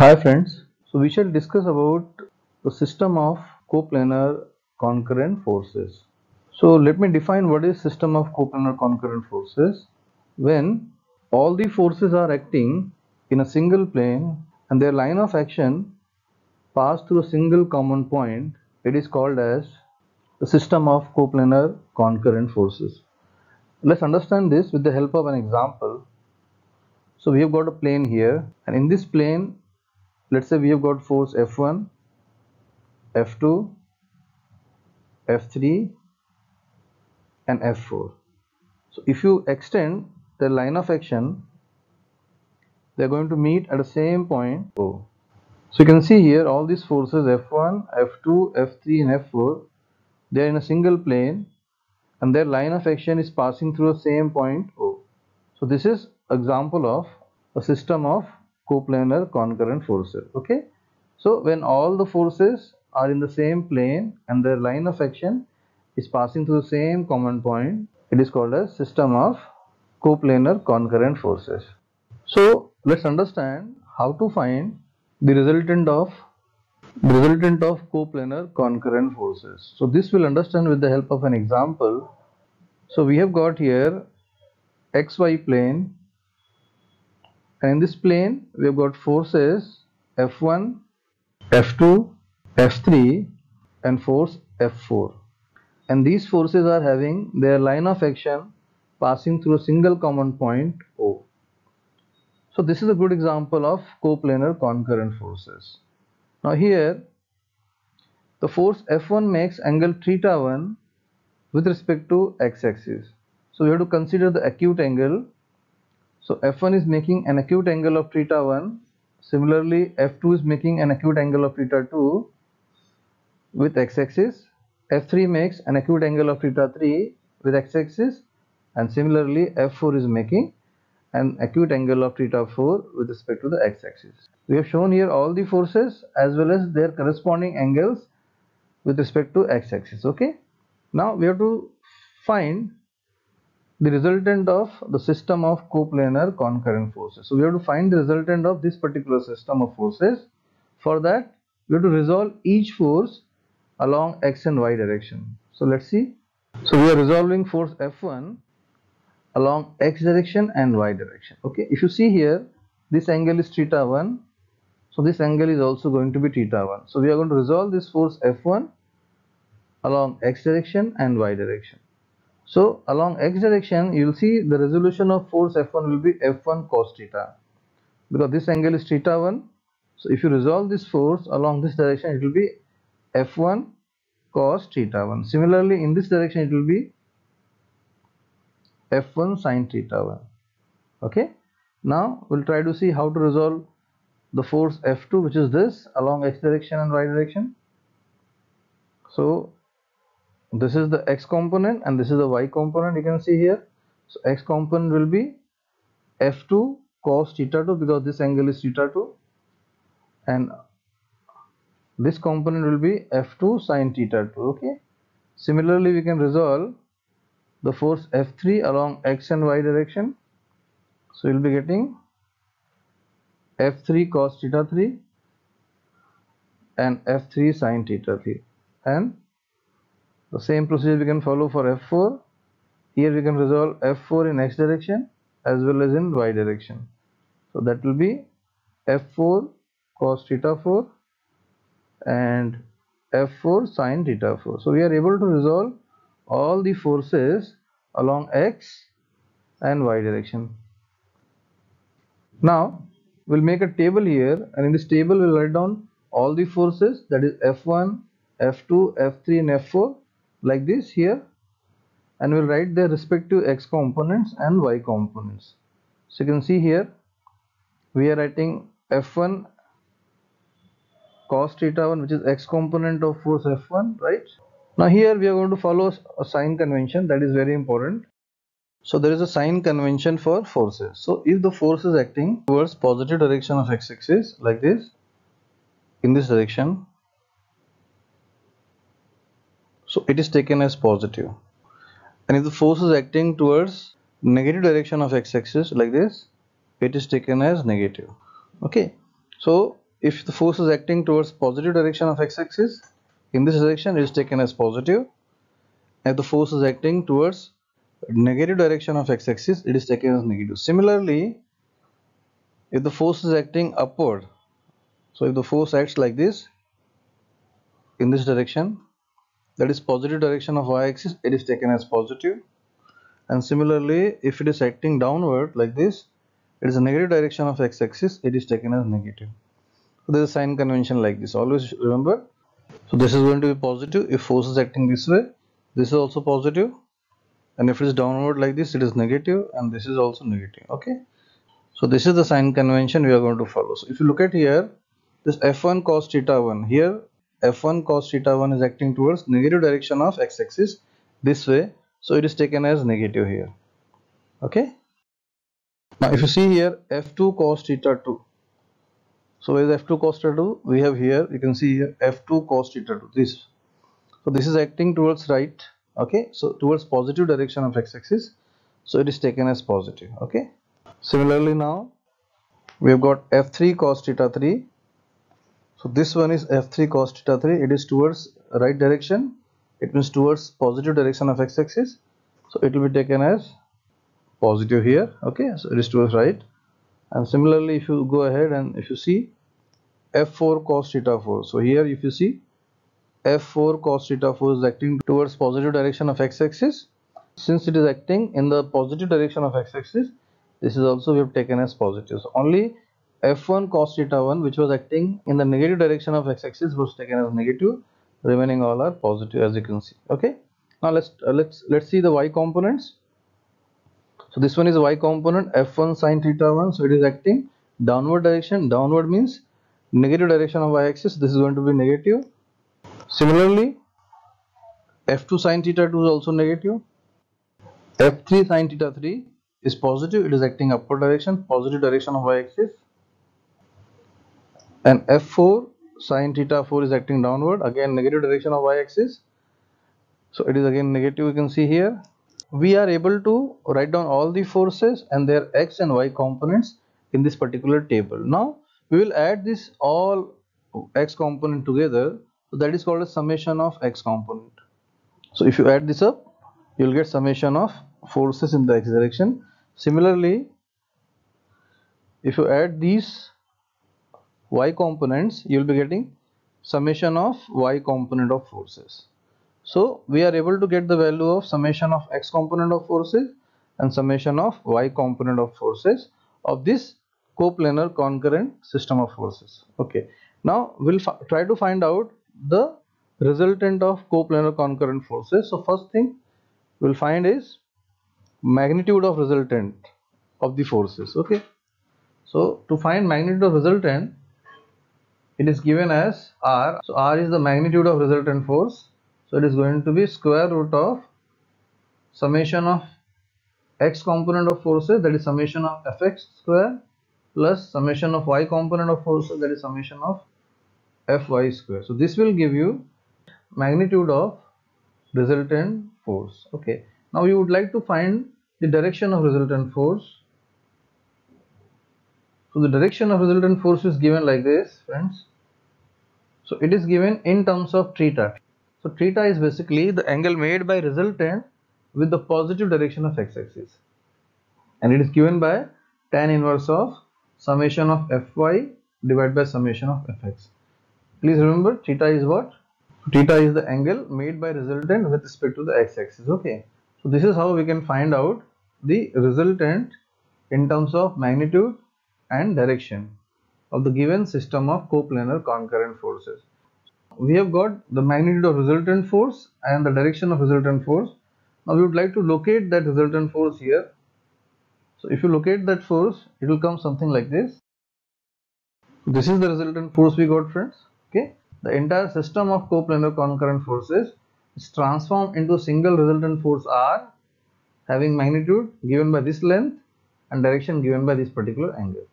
Hi friends, so we shall discuss about the system of coplanar concurrent forces. So let me define what is system of coplanar concurrent forces. When all the forces are acting in a single plane and their line of action pass through a single common point, it is called as the system of coplanar concurrent forces. Let's understand this with the help of an example. So we have got a plane here and in this plane let's say we have got force F1, F2, F3 and F4. So if you extend the line of action, they are going to meet at the same point O. So you can see here all these forces F1, F2, F3 and F4, they are in a single plane and their line of action is passing through the same point O. So this is example of a system of coplanar concurrent forces okay? So when all the forces are in the same plane and their line of action is passing through the same common point it is called a system of coplanar concurrent forces. So let's understand how to find the resultant of the resultant of coplanar concurrent forces. So this will understand with the help of an example. So we have got here xy plane and in this plane we have got forces F1, F2, F3 and force F4 and these forces are having their line of action passing through a single common point O. So this is a good example of coplanar concurrent forces. Now here the force F1 makes angle theta 1 with respect to x-axis. So we have to consider the acute angle so F1 is making an acute angle of theta 1. Similarly, F2 is making an acute angle of theta 2 with x-axis. F3 makes an acute angle of theta 3 with x-axis and similarly F4 is making an acute angle of theta 4 with respect to the x-axis. We have shown here all the forces as well as their corresponding angles with respect to x-axis okay. Now we have to find the resultant of the system of coplanar concurrent forces. So we have to find the resultant of this particular system of forces. For that we have to resolve each force along x and y direction. So let's see. So we are resolving force F1 along x direction and y direction. Okay. If you see here this angle is theta 1. So this angle is also going to be theta 1. So we are going to resolve this force F1 along x direction and y direction. So along x direction you will see the resolution of force F1 will be F1 cos theta because this angle is theta 1. So if you resolve this force along this direction it will be F1 cos theta 1. Similarly in this direction it will be F1 sin theta 1. Okay. Now we'll try to see how to resolve the force F2 which is this along x direction and y direction. So this is the x component and this is the y component. You can see here. So x component will be f2 cos theta 2 because this angle is theta 2 and this component will be f2 sin theta 2 okay? Similarly we can resolve the force f3 along x and y direction. So you'll be getting f3 cos theta 3 and f3 sin theta 3 and the same procedure we can follow for f4 here we can resolve f4 in x direction as well as in y direction. So that will be f4 cos theta 4 and f4 sin theta 4 so we are able to resolve all the forces along x and y direction. Now we'll make a table here and in this table we'll write down all the forces that is f1 f2 f3 and f4 like this here and we'll write their respective x components and y components. So you can see here we are writing f1 cos theta 1 which is x component of force f1 right? Now here we are going to follow a sign convention that is very important. So there is a sign convention for forces. So if the force is acting towards positive direction of x-axis like this in this direction so it is taken as positive. And if the force is acting towards negative direction of x-axis like this it is taken as negative. Okay. So if the force is acting towards positive direction of x-axis in this direction it is taken as positive. If the force is acting towards negative direction of x-axis it is taken as negative. Similarly if the force is acting upward so if the force acts like this in this direction that is positive direction of y-axis it is taken as positive. And similarly if it is acting downward like this it is a negative direction of x-axis it is taken as negative. So there is a sign convention like this. Always remember. So this is going to be positive if force is acting this way. This is also positive. And if it is downward like this it is negative and this is also negative. Okay? So this is the sign convention we are going to follow. So if you look at here this f1 cos theta 1 here f1 cos theta 1 is acting towards negative direction of x-axis this way. So it is taken as negative here. Okay? Now if you see here f2 cos theta 2 so where is f2 cos theta 2 we have here you can see here f2 cos theta 2 this. So this is acting towards right okay? So towards positive direction of x-axis so it is taken as positive okay? Similarly now we have got f3 cos theta 3 so this one is f3 cos theta 3 it is towards right direction. It means towards positive direction of x-axis so it will be taken as positive here. Okay so it is towards right. And similarly if you go ahead and if you see f4 cos theta 4 so here if you see f4 cos theta 4 is acting towards positive direction of x-axis since it is acting in the positive direction of x-axis this is also we have taken as positive. So only f1 cos theta 1 which was acting in the negative direction of x-axis was taken as negative. Remaining all are positive as you can see. Okay? Now let's uh, let's let's see the y components. So this one is y component f1 sine theta 1 so it is acting downward direction. Downward means negative direction of y-axis this is going to be negative. Similarly, f2 sine theta 2 is also negative. f3 sine theta 3 is positive, it is acting upward direction, positive direction of y-axis. And f4 sine theta 4 is acting downward, again negative direction of y-axis. So it is again negative you can see here. We are able to write down all the forces and their x and y components in this particular table. Now we will add this all x component together so that is called a summation of x component. So if you add this up, you will get summation of forces in the x direction. Similarly, if you add these y components, you will be getting summation of y component of forces. So we are able to get the value of summation of x component of forces and summation of y component of forces of this coplanar concurrent system of forces. Okay. Now we'll try to find out the resultant of coplanar concurrent forces. So first thing we'll find is magnitude of resultant of the forces. Okay. So to find magnitude of resultant, it is given as R. So R is the magnitude of resultant force. So it is going to be square root of summation of x component of forces that is summation of fx square plus summation of y component of forces that is summation of fy square so this will give you magnitude of resultant force okay now you would like to find the direction of resultant force so the direction of resultant force is given like this friends so it is given in terms of theta so theta is basically the angle made by resultant with the positive direction of x-axis and it is given by tan inverse of summation of fy divided by summation of fx Please remember theta is what? Theta is the angle made by resultant with respect to the x-axis. Okay. So this is how we can find out the resultant in terms of magnitude and direction of the given system of coplanar concurrent forces. We have got the magnitude of resultant force and the direction of resultant force. Now we would like to locate that resultant force here. So if you locate that force, it will come something like this. This is the resultant force we got friends okay the entire system of coplanar concurrent forces is transformed into a single resultant force r having magnitude given by this length and direction given by this particular angle